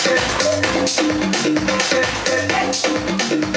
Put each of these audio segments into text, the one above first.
Thank you.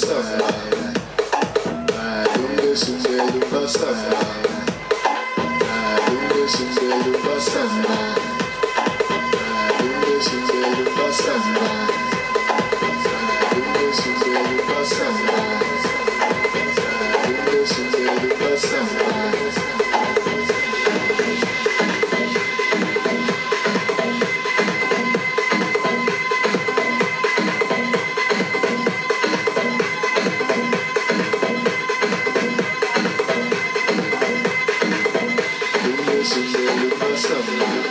Rastafari. you. this is the Doom Rastafari. Doom this is the Doom the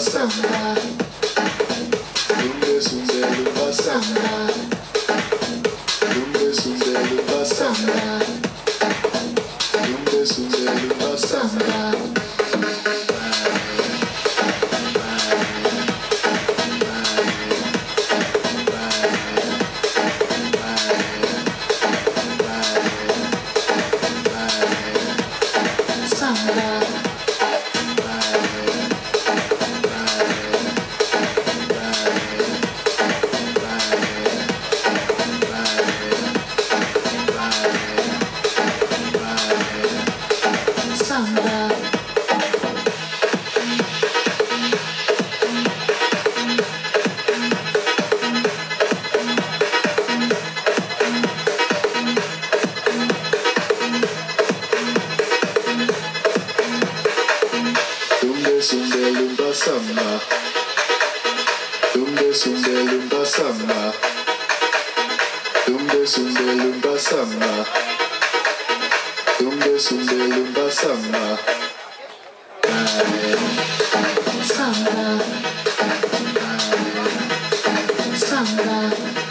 Samba. samba. Lumbe sumbe lumba samba. Lumbe sumbe lumba samba. Lumbe sumbe lumba samba. Samba. Samba.